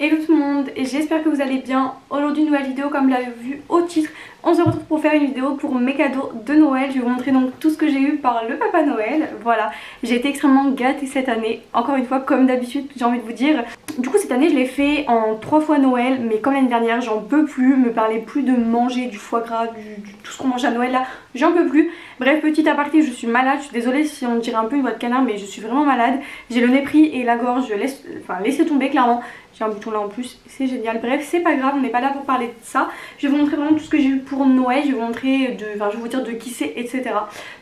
Hello tout le monde, j'espère que vous allez bien. Aujourd'hui nouvelle vidéo comme vous l'avez vu au titre. On se retrouve pour faire une vidéo pour mes cadeaux de Noël. Je vais vous montrer donc tout ce que j'ai eu par le Papa Noël. Voilà, j'ai été extrêmement gâtée cette année. Encore une fois comme d'habitude j'ai envie de vous dire. Du coup cette année je l'ai fait en trois fois Noël mais comme l'année dernière j'en peux plus. Me parlez plus de manger du foie gras, du, tout ce qu'on mange à Noël là. J'en peux plus. Bref petit aparté je suis malade. Je suis désolée si on dirait un peu une voix de canard mais je suis vraiment malade. J'ai le nez pris et la gorge, laisse, laissez tomber clairement. J'ai un bouton là en plus, c'est génial. Bref, c'est pas grave, on n'est pas là pour parler de ça. Je vais vous montrer vraiment tout ce que j'ai eu pour Noël. Je vais vous montrer, de, je vais vous dire de qui c'est, etc.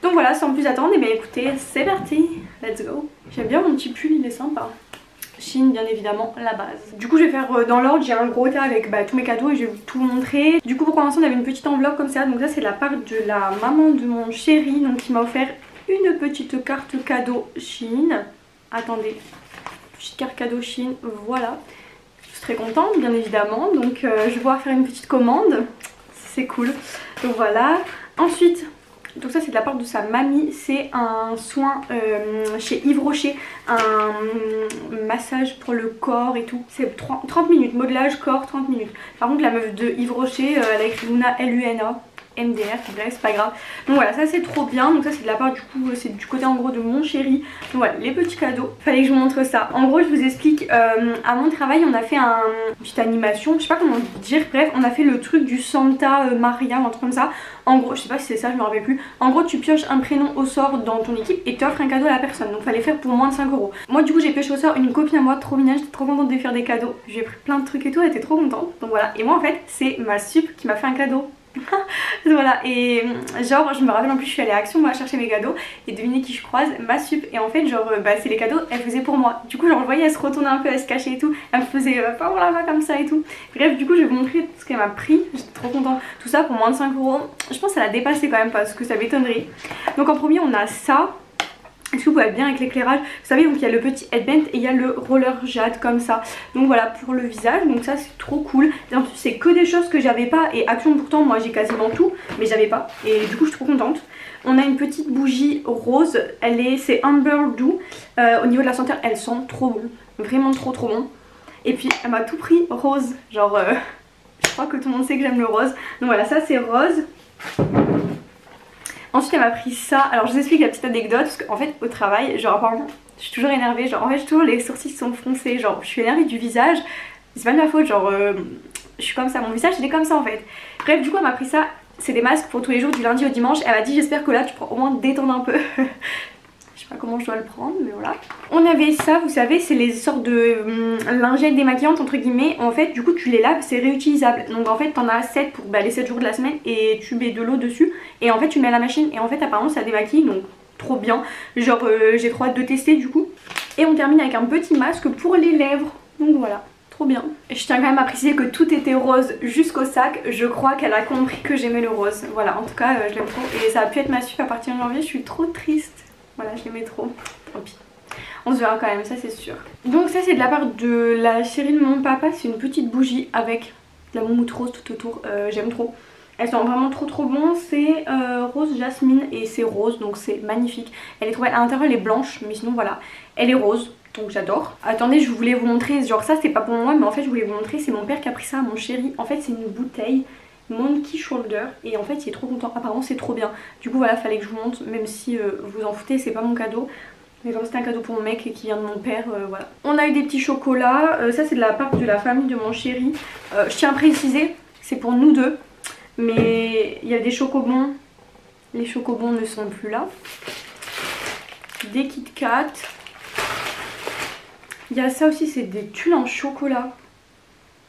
Donc voilà, sans plus attendre, et eh bien écoutez, c'est parti. Let's go. J'aime bien mon petit pull, il est sympa. Chine bien évidemment la base. Du coup je vais faire euh, dans l'ordre, j'ai un gros tas avec bah, tous mes cadeaux et je vais tout vous montrer. Du coup pour commencer on avait une petite enveloppe comme ça, donc ça c'est la part de la maman de mon chéri, donc qui m'a offert une petite carte cadeau Chine. Attendez, petite carte cadeau Chine, voilà. Très contente bien évidemment. Donc euh, je vais pouvoir faire une petite commande. C'est cool. Donc voilà. Ensuite donc ça c'est de la part de sa mamie. C'est un soin euh, chez Yves Rocher un massage pour le corps et tout. C'est 30 minutes. Modelage corps 30 minutes. Par contre la meuf de Yves Rocher euh, elle a écrit Luna L-U-N-A MDR, bref c'est pas grave. Donc voilà ça c'est trop bien, donc ça c'est de la part du coup, c'est du côté en gros de mon chéri. Donc voilà les petits cadeaux, fallait que je vous montre ça. En gros je vous explique, euh, à mon travail on a fait un, une petite animation, je sais pas comment dire, bref on a fait le truc du Santa euh, Maria un truc comme ça. En gros, je sais pas si c'est ça, je me rappelle plus. En gros, tu pioches un prénom au sort dans ton équipe et tu offres un cadeau à la personne. Donc, fallait faire pour moins de 5 euros. Moi, du coup, j'ai pioché au sort une copine à moi, trop mignonne. J'étais trop contente de faire des cadeaux. J'ai pris plein de trucs et tout, elle était trop contente. Donc, voilà. Et moi, en fait, c'est ma sup qui m'a fait un cadeau. voilà et euh, genre je me rappelle en plus je suis allée à Action moi chercher mes cadeaux et devinez qui je croise ma sup et en fait genre euh, bah c'est les cadeaux elle faisait pour moi. Du coup genre vous voyez elle se retournait un peu elle se cachait et tout elle me faisait euh, pas la main comme ça et tout. Bref du coup je vais vous montrer ce qu'elle m'a pris j'étais trop contente. Tout ça pour moins de 5 euros. Je pense qu'elle a dépassé quand même parce que ça m'étonnerait. Donc en premier on a ça est-ce que vous voyez bien avec l'éclairage. Vous savez donc il y a le petit headband et il y a le roller jade comme ça. Donc voilà pour le visage. Donc ça c'est trop cool. Et en plus c'est que des choses que j'avais pas. Et Action pourtant moi j'ai quasiment tout mais j'avais pas. Et du coup je suis trop contente. On a une petite bougie rose, elle est, c'est Amber Dew. Euh, au niveau de la senteur, elle sent trop bon, vraiment trop trop bon. Et puis elle m'a tout pris rose, genre euh, je crois que tout le monde sait que j'aime le rose. Donc voilà, ça c'est rose. Ensuite elle m'a pris ça, alors je vous explique la petite anecdote parce qu'en fait au travail, genre apparemment je suis toujours énervée, genre en fait toujours les sourcils sont foncés, genre je suis énervée du visage, c'est pas de ma faute, genre euh, je suis comme ça, mon visage il est comme ça en fait. Bref du coup elle m'a pris ça, c'est des masques pour tous les jours du lundi au dimanche, elle m'a dit j'espère que là tu pourras au moins détendre un peu. comment je dois le prendre mais voilà. On avait ça vous savez c'est les sortes de hum, lingettes démaquillantes entre guillemets en fait du coup tu les laves c'est réutilisable donc en fait t'en as 7 pour bah, les 7 jours de la semaine et tu mets de l'eau dessus et en fait tu mets à la machine et en fait apparemment ça démaquille donc trop bien genre euh, j'ai trop hâte de tester du coup et on termine avec un petit masque pour les lèvres donc voilà trop bien. Je tiens quand même à préciser que tout était rose jusqu'au sac. Je crois qu'elle a compris que j'aimais le rose. Voilà, en tout cas, euh, je l'aime trop. Et ça a pu être ma suite à partir de janvier. Je suis trop triste. Voilà, je l'aimais trop. Tant pis. On se verra quand même, ça c'est sûr. Donc ça c'est de la part de la chérie de mon papa. C'est une petite bougie avec de la moumoute rose tout autour. Euh, j'aime trop. Elles sont vraiment trop trop bon. C'est euh, rose jasmine et c'est rose donc c'est magnifique. Elle est trop belle. À l'intérieur elle est blanche mais sinon voilà. Elle est rose donc j'adore. Attendez je voulais vous montrer. Genre ça c'est pas pour moi mais en fait je voulais vous montrer. C'est mon père qui a pris ça à mon chéri. En fait c'est une bouteille Monkey Shoulder et en fait il est trop content, apparemment c'est trop bien. Du coup voilà fallait que je vous montre même si euh, vous en foutez c'est pas mon cadeau. Mais comme c'était un cadeau pour mon mec et qui vient de mon père euh, voilà. On a eu des petits chocolats, euh, ça c'est de la part de la famille de mon chéri. Je tiens à préciser c'est pour nous deux. Mais il y a des chocobons. Les chocobons ne sont plus là. Des Kit Kat. Il y a ça aussi c'est des tulles en chocolat.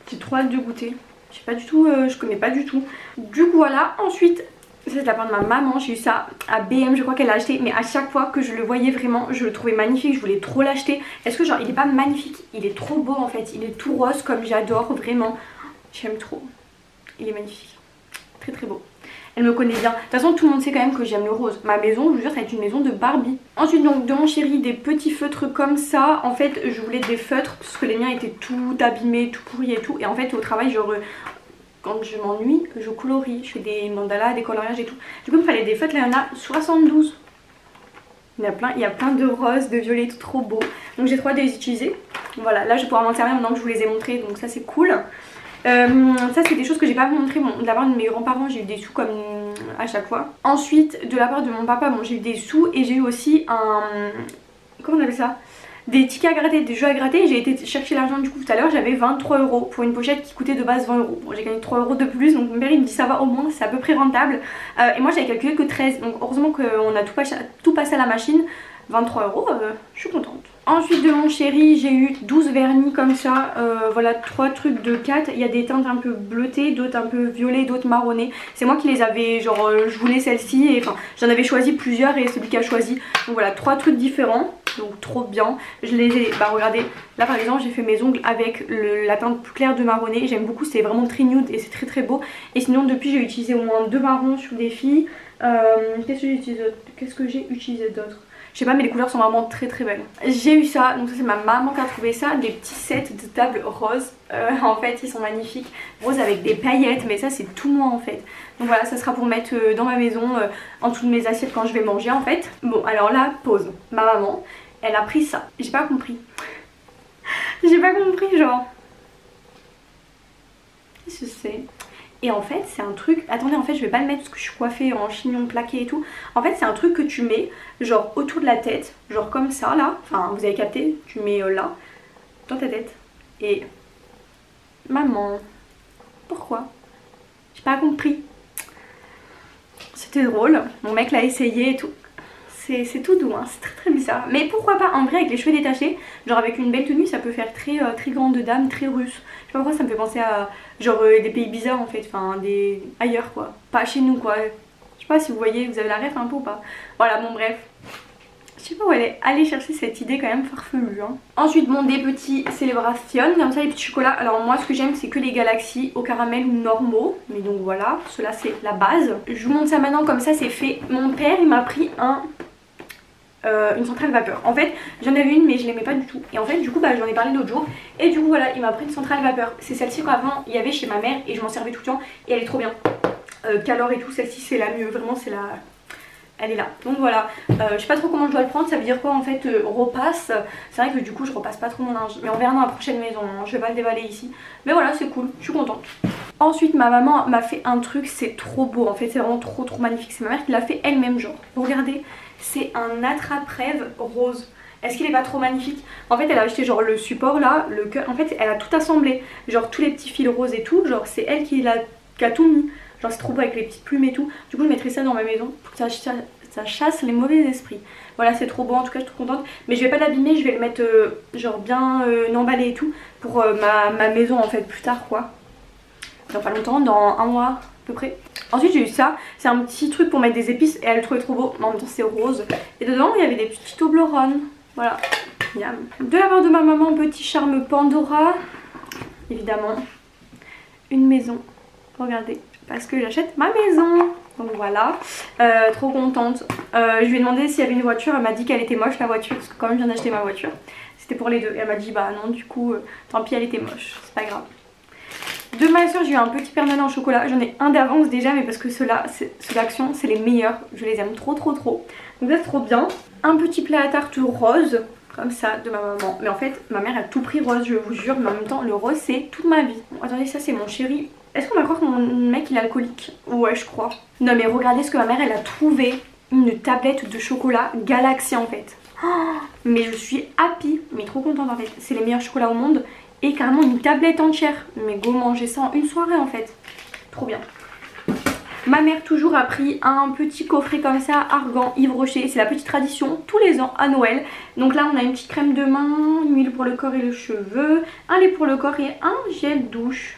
J'ai trop hâte de goûter je sais pas du tout, euh, je connais pas du tout. Du coup voilà, ensuite c'est la part de ma maman, j'ai eu ça à BM, je crois qu'elle l'a acheté, mais à chaque fois que je le voyais vraiment, je le trouvais magnifique, je voulais trop l'acheter. Est-ce que genre il est pas magnifique, il est trop beau en fait, il est tout rose comme j'adore vraiment, j'aime trop, il est magnifique, très très beau. Elle me connaît bien. De toute façon, tout le monde sait quand même que j'aime le rose. Ma maison, je vous jure, ça va être une maison de Barbie. Ensuite, donc, de mon chéri, des petits feutres comme ça. En fait, je voulais des feutres parce que les miens étaient tout abîmés, tout pourris et tout. Et en fait, au travail, genre, quand je m'ennuie, je colorie. Je fais des mandalas, des coloriages et tout. Du coup, il me fallait des feutres. Là, il y en a 72. Il y, a plein, il y a plein de roses, de violets, trop beau. Donc j'ai trop hâte de les utiliser. Voilà, là je vais pouvoir m'en servir maintenant que je vous les ai montrés, donc ça c'est cool. Euh, ça c'est des choses que j'ai pas montré bon, de la part de mes grands-parents j'ai eu des sous comme à chaque fois ensuite de la part de mon papa bon j'ai eu des sous et j'ai eu aussi un comment on appelle ça? Des tickets à gratter, des jeux à gratter. J'ai été chercher l'argent du coup tout à l'heure, j'avais 23 euros pour une pochette qui coûtait de base 20 euros. Bon, j'ai gagné 3 euros de plus, donc mon père il me dit ça va au moins, c'est à peu près rentable. Euh, et moi j'avais calculé que 13, donc heureusement qu'on a tout, passé à la machine. 23 euros, euh, je suis contente. Ensuite de mon chéri, j'ai eu 12 vernis comme ça, euh, voilà 3 trucs de 4. Il y a des teintes un peu bleutées, d'autres un peu violet, d'autres marronnées. C'est moi qui les avais, genre euh, je voulais celle-ci enfin j'en avais choisi plusieurs et celui qui a choisi. Donc voilà, 3 trucs différents, donc trop bien. Je les ai, bah regardez, là par exemple j'ai fait mes ongles avec la teinte plus claire de marronné. J'aime beaucoup, c'est vraiment très nude et c'est très très beau. Et sinon depuis j'ai utilisé au moins deux marrons sur des filles. Qu'est-ce que j'ai utilisé d'autre? Je sais pas mais les couleurs sont vraiment très très belles. J'ai eu ça, donc ça c'est ma maman qui a trouvé ça, des petits sets de table roses. Euh, en fait ils sont magnifiques, roses avec des paillettes mais ça c'est tout moi en fait. Donc voilà ça sera pour mettre euh, dans ma maison euh, en toutes mes assiettes quand je vais manger en fait. Bon alors là pause, ma maman elle a pris ça, j'ai pas compris. j'ai pas compris genre. Que c'est et en fait c'est un truc, attendez en fait je vais pas le mettre parce que je suis coiffée en chignon plaqué et tout. En fait c'est un truc que tu mets genre autour de la tête, genre comme ça là. Enfin vous avez capté, tu mets euh, là, dans ta tête. Et maman, pourquoi? J'ai pas compris. C'était drôle, mon mec l'a essayé et tout. C'est tout doux, hein. c'est très très bizarre. Mais pourquoi pas en vrai avec les cheveux détachés, genre avec une belle tenue ça peut faire très, euh, très grande dame, très russe. Je sais pas pourquoi ça me fait penser à genre euh, des pays bizarres en fait, enfin des ailleurs quoi. Pas chez nous quoi. Je sais pas si vous voyez, vous avez la ref un peu ou pas. Voilà bon bref. Je sais pas où elle est chercher cette idée quand même farfelue. Hein. Ensuite bon des petits célébrations, comme ça les petits chocolats. Alors moi ce que j'aime c'est que les galaxies au caramel ou normaux. Mais donc voilà, cela c'est la base. Je vous montre ça maintenant comme ça c'est fait. Mon père il m'a pris un euh, une centrale vapeur. En fait, j'en avais une mais je l'aimais pas du tout. Et en fait, du coup, bah, j'en ai parlé l'autre jour. Et du coup, voilà, il m'a pris une centrale vapeur. C'est celle-ci qu'avant il y avait chez ma mère et je m'en servais tout le temps. Et elle est trop bien. Euh, Calor et tout, celle-ci c'est la mieux. Vraiment, c'est la. Elle est là. Donc voilà, euh, je sais pas trop comment je dois le prendre. Ça veut dire quoi en fait euh, repasse? C'est vrai que du coup, je repasse pas trop mon linge. Mais on verra dans la prochaine maison. Hein. Je vais pas le dévaler ici. Mais voilà, c'est cool. Je suis contente. Ensuite ma maman m'a fait un truc, c'est trop beau en fait, c'est vraiment trop trop magnifique. C'est ma mère qui l'a fait elle-même genre. Regardez, c'est un attrape-rêve rose. Est-ce qu'il est pas trop magnifique? En fait elle a acheté genre le support là, le cœur, en fait elle a tout assemblé. Genre tous les petits fils roses et tout, genre c'est elle qui, a, qui a tout mis. Genre c'est trop beau avec les petites plumes et tout. Du coup je mettrai ça dans ma maison pour que ça, chasse les mauvais esprits. Voilà c'est trop beau en tout cas je suis trop contente. Mais je vais pas l'abîmer, je vais le mettre euh, genre bien euh, emballé et tout pour euh, ma, ma maison en fait plus tard quoi. Dans pas longtemps, dans un mois peu. Ensuite j'ai eu ça, c'est un petit truc pour mettre des épices et elle le trouvait trop beau, mais en même temps c'est rose. Et dedans il y avait des petits Toblerone, voilà, De la part de ma maman, petit charme Pandora, évidemment, une maison, regardez, parce que j'achète ma maison. Donc voilà, euh, trop contente. Euh, je lui ai demandé s'il y avait une voiture, elle m'a dit qu'elle était moche la voiture, parce que quand même je viens d'acheter ma voiture, c'était pour les deux. Et elle m'a dit bah non du coup, euh, tant pis elle était moche, c'est pas grave. De ma soeur, j'ai eu un petit Père en chocolat. J'en ai un d'avance déjà, mais parce que ceux-là, ceux d'action, c'est les meilleurs. Je les aime trop, trop, trop. Donc ça, c'est trop bien. Un petit plat à tarte rose, comme ça, de ma maman. Mais en fait, ma mère a tout pris rose, je vous jure. Mais en même temps, le rose, c'est toute ma vie. attendez, ça, c'est mon chéri. Est-ce qu'on va croire que mon mec, il est alcoolique? Ouais, je crois. Non, mais regardez ce que ma mère, elle a trouvé. Une tablette de chocolat Galaxy, en fait. Oh, mais je suis happy, mais trop contente en fait. C'est les meilleurs chocolats au monde et carrément une tablette entière. Mais go manger ça en une soirée en fait. Trop bien. Ma mère toujours a pris un petit coffret comme ça, argan, Yves Rocher. C'est la petite tradition tous les ans à Noël. Donc là on a une petite crème de main, une huile pour le corps et les cheveux, un lait pour le corps et un gel douche.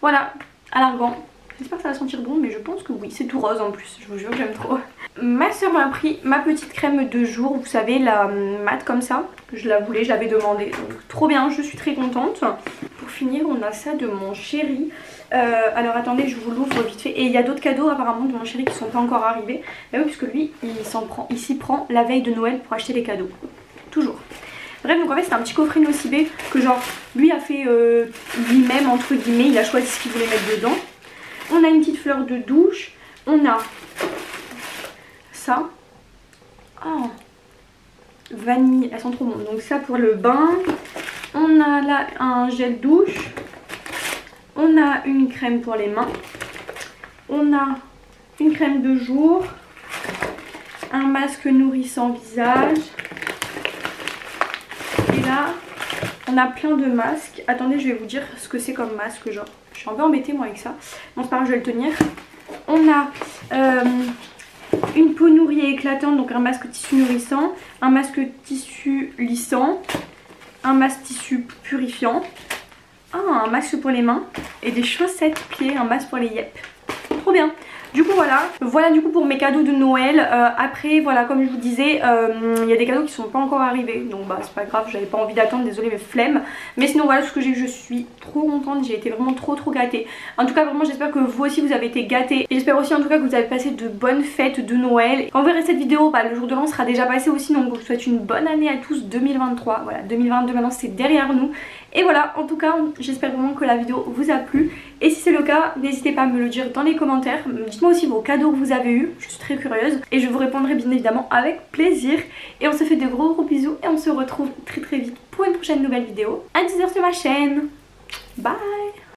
Voilà, à l'argan. J'espère que ça va sentir bon mais je pense que oui, c'est tout rose en plus, je vous jure j'aime trop. Ma soeur m'a pris ma petite crème de jour, vous savez la mat comme ça. Je la voulais, je l'avais demandé, donc trop bien, je suis très contente. Pour finir on a ça de mon chéri. Euh, alors attendez je vous l'ouvre vite fait. Et il y a d'autres cadeaux apparemment de mon chéri qui sont pas encore arrivés. Mais oui puisque lui il s'en prend, il s'y prend la veille de Noël pour acheter les cadeaux. Toujours. Bref donc en fait c'est un petit coffret Nocibé que genre lui a fait euh, lui-même entre guillemets, il a choisi ce qu'il voulait mettre dedans. On a une petite fleur de douche. On a ça. Oh. Vanille, elles sont trop bonnes. Donc ça pour le bain. On a là un gel douche. On a une crème pour les mains. On a une crème de jour. Un masque nourrissant visage. Et là, on a plein de masques. Attendez, je vais vous dire ce que c'est comme masque, genre. Je suis un peu embêtée moi avec ça. Bon, c'est pas grave, je vais le tenir. On a euh, une peau nourrie et éclatante, donc un masque tissu nourrissant, un masque tissu lissant, un masque tissu purifiant, ah, un masque pour les mains et des chaussettes pieds, un masque pour les yep. Bien du coup voilà, voilà du coup pour mes cadeaux de Noël. Euh, après voilà comme je vous disais, euh, il y a des cadeaux qui sont pas encore arrivés. Donc bah c'est pas grave, j'avais pas envie d'attendre, désolé mes flemmes. Mais sinon voilà ce que j'ai je suis trop contente, j'ai été vraiment trop trop gâtée. En tout cas vraiment j'espère que vous aussi vous avez été gâtés. J'espère aussi en tout cas que vous avez passé de bonnes fêtes de Noël. Quand vous verrez cette vidéo, bah, le jour de l'an sera déjà passé aussi. Donc je vous souhaite une bonne année à tous 2023. Voilà 2022 maintenant c'est derrière nous. Et voilà, en tout cas, j'espère vraiment que la vidéo vous a plu. Et si c'est le cas, n'hésitez pas à me le dire dans les commentaires. Dites-moi aussi vos cadeaux que vous avez eu, je suis très curieuse. Et je vous répondrai bien évidemment avec plaisir. Et on se fait de gros gros bisous et on se retrouve très très vite pour une prochaine nouvelle vidéo. Un teaser sur ma chaîne. Bye